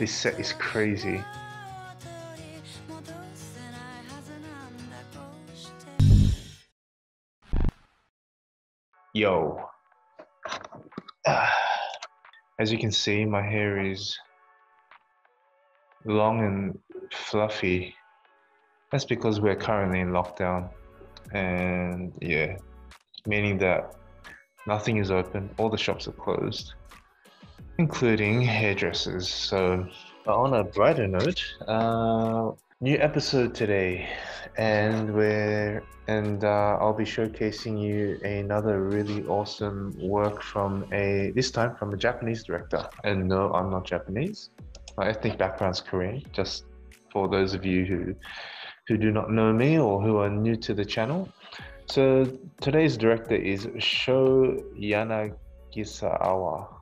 This set is crazy. Yo. As you can see, my hair is long and fluffy. That's because we're currently in lockdown. And yeah, meaning that nothing is open, all the shops are closed, including hairdressers. So, on a brighter note, uh, new episode today, and we're and uh, I'll be showcasing you another really awesome work from a this time from a Japanese director. And no, I'm not Japanese. My ethnic background's Korean. Just for those of you who who do not know me or who are new to the channel. So today's director is Show Yanagisawa.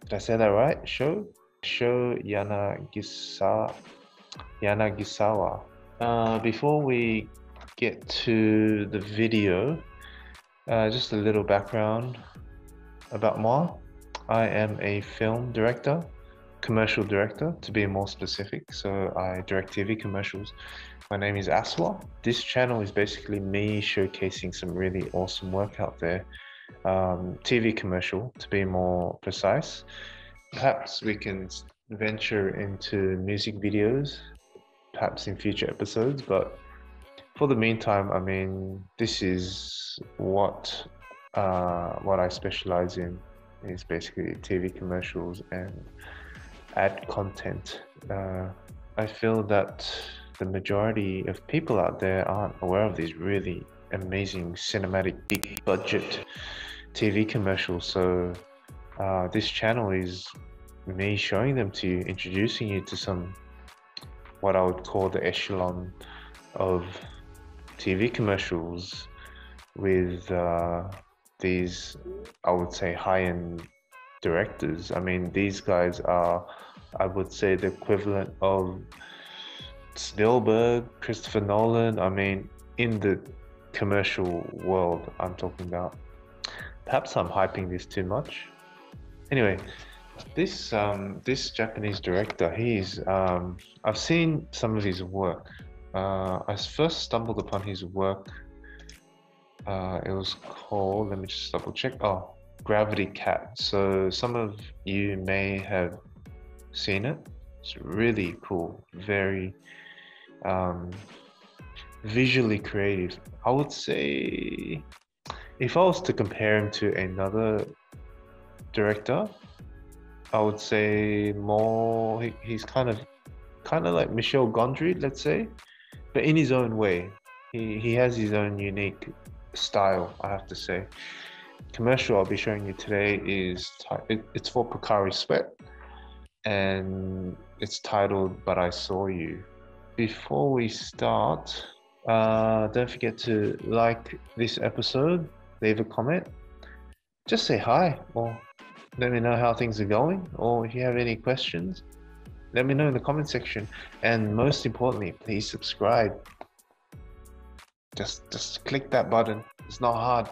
Did I say that right? Show? Sho? Sho Yanagisa Yanagisawa. Uh, before we get to the video, uh, just a little background about moi. I am a film director, commercial director to be more specific. So I direct TV commercials. My name is Asua. This channel is basically me showcasing some really awesome work out there. Um, TV commercial to be more precise. Perhaps we can venture into music videos, perhaps in future episodes, but for the meantime, I mean, this is what uh, what I specialize in is basically TV commercials and ad content. Uh, I feel that the majority of people out there aren't aware of these really amazing cinematic big budget TV commercials. So uh, this channel is me showing them to you, introducing you to some what I would call the echelon of TV commercials with uh, these, I would say, high-end directors. I mean, these guys are, I would say, the equivalent of Spielberg, Christopher Nolan. I mean, in the commercial world, I'm talking about. Perhaps I'm hyping this too much. Anyway, this um, this Japanese director, he's um, I've seen some of his work. Uh, I first stumbled upon his work. Uh, it was called. Let me just double check. Oh, Gravity Cat. So some of you may have seen it. It's really cool. Very um, visually creative. I would say if I was to compare him to another director, I would say more. He, he's kind of, kind of like Michel Gondry, let's say, but in his own way. He he has his own unique style. I have to say. Commercial I'll be showing you today is it, it's for Pocari Sweat, and it's titled "But I Saw You." Before we start, uh, don't forget to like this episode, leave a comment, just say hi or let me know how things are going, or if you have any questions, let me know in the comment section. And most importantly, please subscribe. Just just click that button. It's not hard.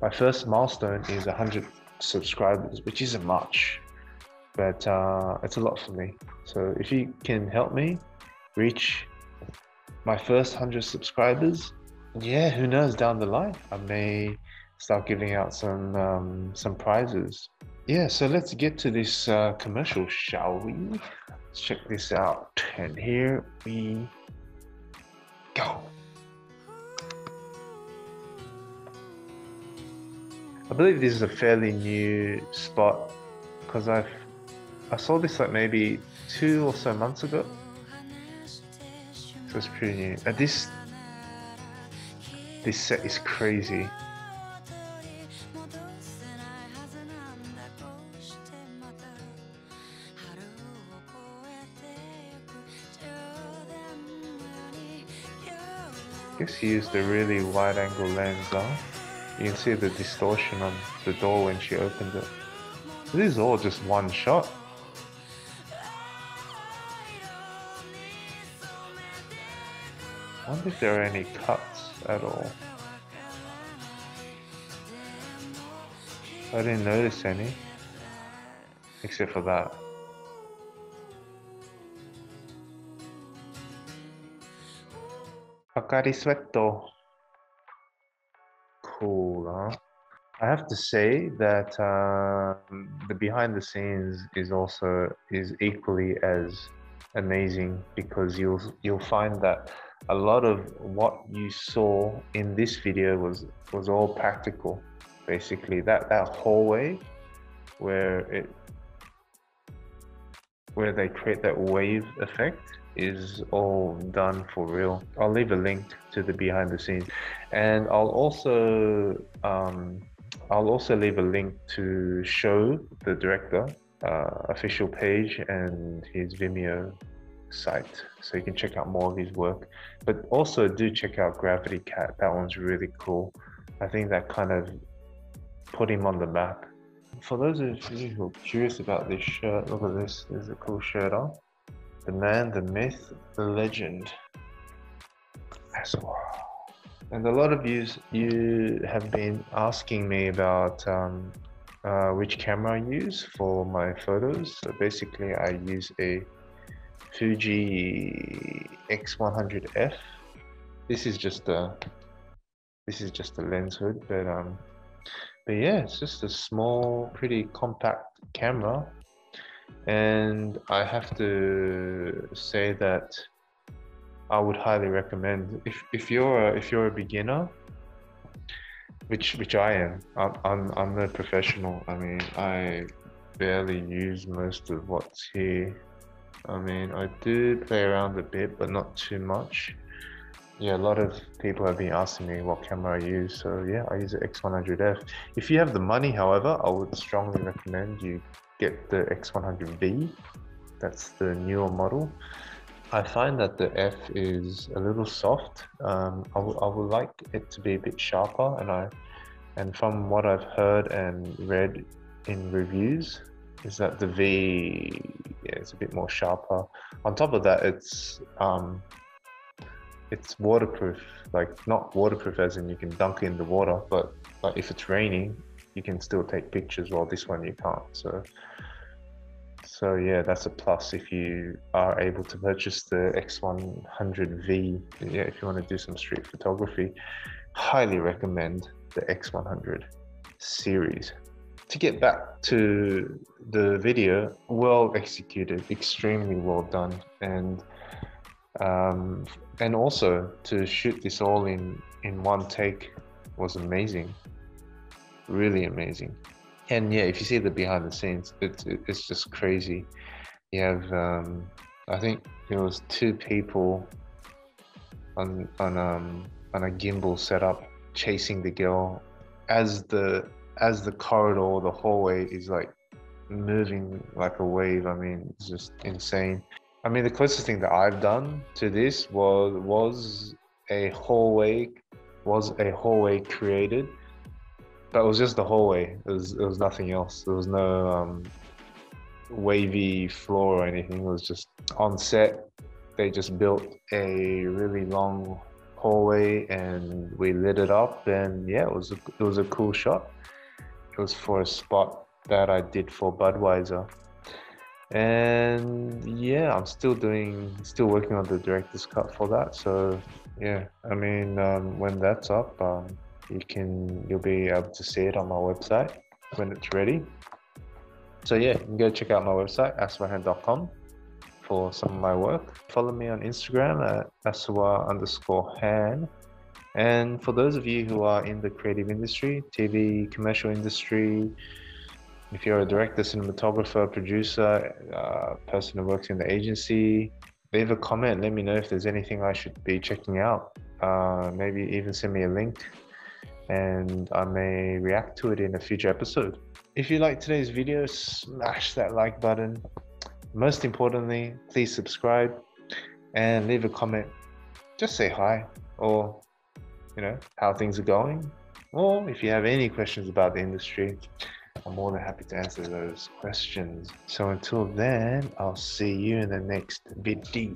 My first milestone is 100 subscribers, which isn't much, but uh, it's a lot for me. So if you can help me reach my first 100 subscribers, yeah, who knows down the line, I may start giving out some um, some prizes. Yeah, so let's get to this uh, commercial, shall we? Let's check this out. And here we go. I believe this is a fairly new spot because I've I saw this like maybe two or so months ago. So it's pretty new. And this this set is crazy. Guess he used a really wide angle lens huh? You can see the distortion on the door when she opened it. This is all just one shot. I don't think there are any cuts at all. I didn't notice any, except for that. Hakari Sweato. Cool, huh? I have to say that uh, the behind the scenes is also is equally as amazing because you'll you'll find that a lot of what you saw in this video was was all practical basically that that hallway where it where they create that wave effect is all done for real. I'll leave a link to the behind the scenes and I'll also um, I'll also leave a link to show the director uh, official page and his Vimeo site so you can check out more of his work. But also do check out Gravity Cat that one's really cool. I think that kind of put him on the map. For those of you who are curious about this shirt look at this there's a cool shirt on. The man the myth the legend. And a lot of you you have been asking me about um, uh, which camera I use for my photos. So basically I use a Fuji X100F. This is just a this is just a lens hood, but um, but yeah, it's just a small, pretty compact camera, and I have to say that I would highly recommend if if you're a, if you're a beginner, which which I am. I'm I'm, I'm a professional. I mean, I barely use most of what's here I mean, I do play around a bit, but not too much. Yeah, a lot of people have been asking me what camera I use. So yeah, I use the X100F. If you have the money, however, I would strongly recommend you get the X100V. That's the newer model. I find that the F is a little soft. Um, I, would like it to be a bit sharper, and I, and from what I've heard and read in reviews, is that the V yeah, it's a bit more sharper. On top of that, it's um, it's waterproof. Like not waterproof as in you can dunk in the water, but like if it's raining, you can still take pictures. While this one you can't. So so yeah, that's a plus if you are able to purchase the X100V. Yeah, if you want to do some street photography, highly recommend the X100 series to get back to the video, well executed, extremely well done, and um, and also to shoot this all in in one take was amazing, really amazing. And yeah, if you see the behind the scenes, it's it's just crazy. You have, um, I think there was two people on on um on a gimbal setup chasing the girl as the as the corridor, the hallway is like moving like a wave. I mean, it's just insane. I mean, the closest thing that I've done to this was was a hallway, was a hallway created, but it was just the hallway. It was it was nothing else. There was no um, wavy floor or anything. It was just on set. They just built a really long hallway and we lit it up and yeah it was a, it was a cool shot it was for a spot that I did for Budweiser. And yeah, I'm still doing, still working on the director's cut for that. So yeah, I mean, um, when that's up, um, you can, you'll be able to see it on my website when it's ready. So yeah, you can go check out my website, asuahan.com for some of my work. Follow me on Instagram at asua underscore han. And for those of you who are in the creative industry, TV, commercial industry, if you're a director, cinematographer, producer, uh, person who works in the agency, leave a comment. Let me know if there's anything I should be checking out. Uh, maybe even send me a link and I may react to it in a future episode. If you like today's video, smash that like button. Most importantly, please subscribe and leave a comment. Just say hi or you know, how things are going. Or if you have any questions about the industry, I'm more than happy to answer those questions. So until then, I'll see you in the next video.